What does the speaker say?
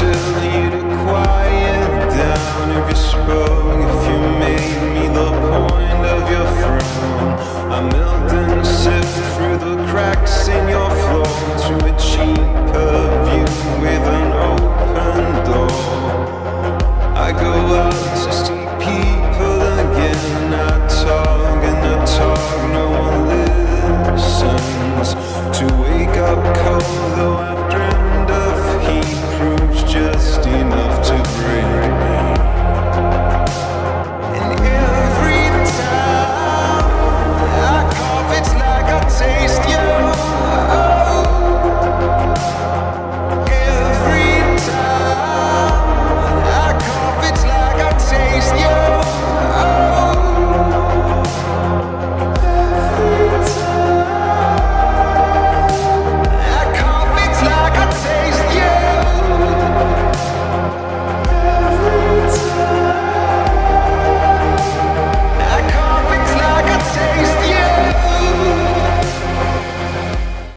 to